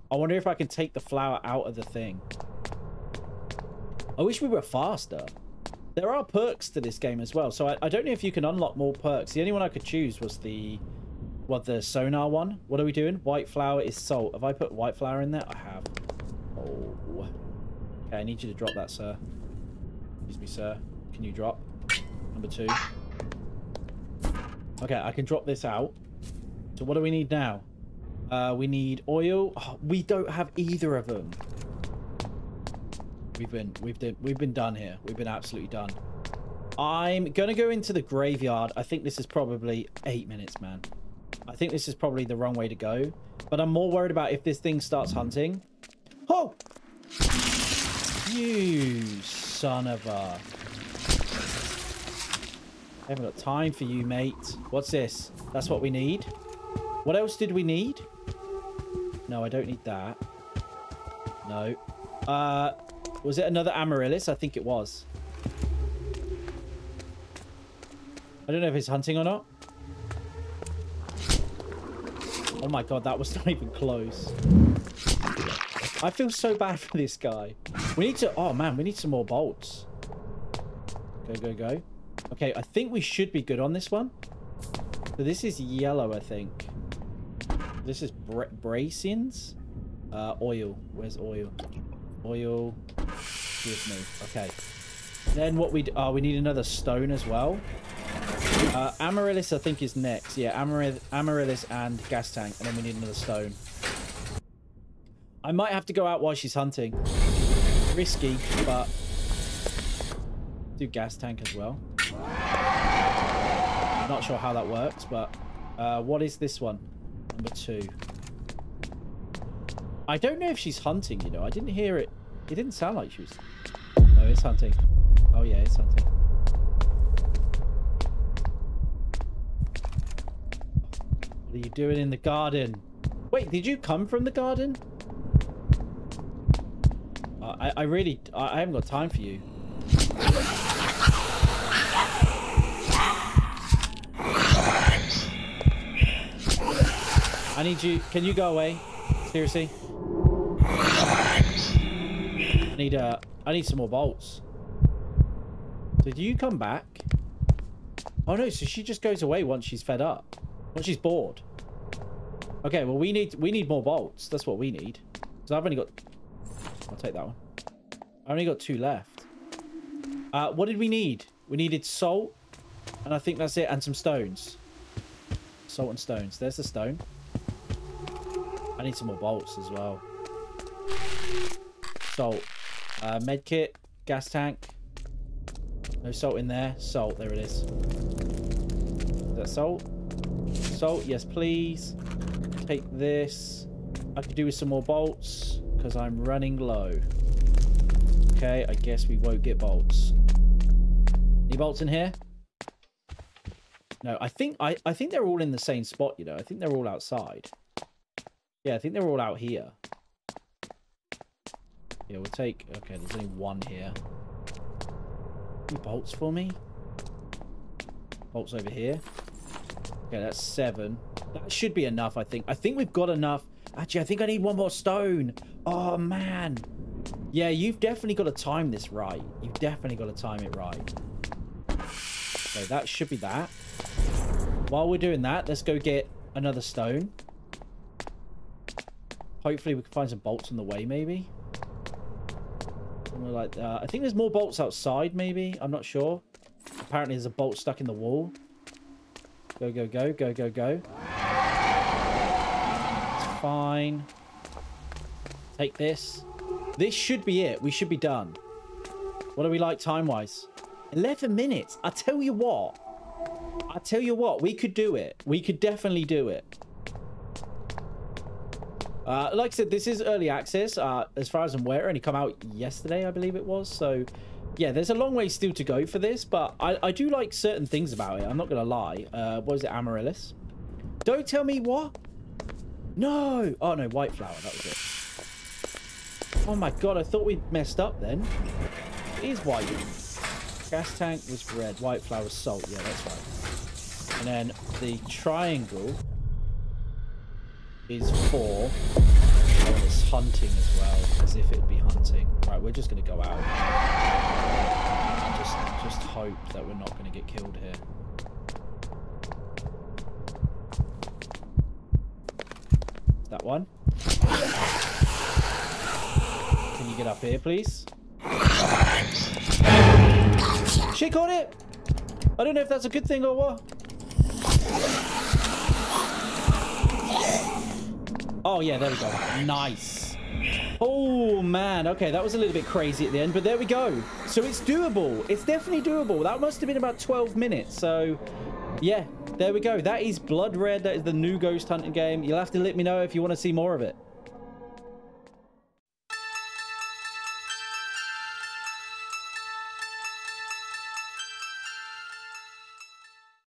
I wonder if I can take the flower out of the thing. I wish we were faster. There are perks to this game as well. So I, I don't know if you can unlock more perks. The only one I could choose was the... What, the sonar one? What are we doing? White flower is salt. Have I put white flower in there? I have. Oh. Okay, I need you to drop that, sir. Excuse me, sir. Can you drop? Number two. Okay, I can drop this out. So what do we need now? Uh, we need oil. Oh, we don't have either of them. We've been we've been we've been done here. We've been absolutely done. I'm gonna go into the graveyard. I think this is probably eight minutes, man. I think this is probably the wrong way to go. But I'm more worried about if this thing starts hunting. Oh! You son of a... I haven't got time for you, mate. What's this? That's what we need? What else did we need? No, I don't need that. No. Uh, was it another Amaryllis? I think it was. I don't know if it's hunting or not. Oh my god, that was (laughs) not even close. I feel so bad for this guy. We need to... Oh man, we need some more bolts. Go, go, go. Okay, I think we should be good on this one. This is yellow, I think. This is bra bracings. Uh, oil. Where's oil? Oil. Give me. Okay. Then what we... Do, oh, we need another stone as well. Uh, Amaryllis, I think, is next. Yeah, Amar Amaryllis and gas tank. And then we need another stone. I might have to go out while she's hunting. Risky, but... Do gas tank as well. Not sure how that works, but... Uh, what is this one? Number two. I don't know if she's hunting, you know. I didn't hear it. It didn't sound like she was... No, it's hunting. Oh, yeah, it's hunting. What are you doing in the garden? Wait, did you come from the garden? Uh, I, I really... I, I haven't got time for you. I need you. Can you go away? Seriously? I need uh I need some more bolts. Did you come back? Oh no, so she just goes away once she's fed up. Once she's bored. Okay, well we need we need more bolts. That's what we need. So I've only got I'll take that one. I only got two left. Uh what did we need? We needed salt. And I think that's it. And some stones. Salt and stones. There's the stone. Need some more bolts as well. Salt. Uh, medkit. Gas tank. No salt in there. Salt. There it is. Is that salt? Salt. Yes, please. Take this. I could do with some more bolts because I'm running low. Okay, I guess we won't get bolts. Any bolts in here? No, I think I, I think they're all in the same spot, you know. I think they're all outside. Yeah, I think they're all out here. Yeah, we'll take... Okay, there's only one here. Any bolts for me? Bolts over here. Okay, that's seven. That should be enough, I think. I think we've got enough. Actually, I think I need one more stone. Oh, man. Yeah, you've definitely got to time this right. You've definitely got to time it right. Okay, that should be that. While we're doing that, let's go get another stone. Hopefully we can find some bolts on the way, maybe. Like that. I think there's more bolts outside, maybe. I'm not sure. Apparently there's a bolt stuck in the wall. Go, go, go, go, go, go. It's fine. Take this. This should be it. We should be done. What are we like time-wise? 11 minutes. I tell you what. I tell you what. We could do it. We could definitely do it. Uh, like I said, this is early access. Uh, as far as I'm aware, it only come out yesterday, I believe it was. So, yeah, there's a long way still to go for this. But I, I do like certain things about it. I'm not going to lie. Uh, what was it? Amaryllis? Don't tell me what? No. Oh, no. White flower. That was it. Oh, my God. I thought we'd messed up then. It is white. Gas tank was red. White flower salt. Yeah, that's right. And then the triangle is four. Oh, it's hunting as well, as if it'd be hunting. Right, we're just going to go out. Just, just hope that we're not going to get killed here. That one. Can you get up here, please? She caught it! I don't know if that's a good thing or what. Oh, yeah, there we go. Nice. Oh, man. Okay, that was a little bit crazy at the end, but there we go. So it's doable. It's definitely doable. That must have been about 12 minutes. So, yeah, there we go. That is Blood Red. That is the new ghost hunting game. You'll have to let me know if you want to see more of it.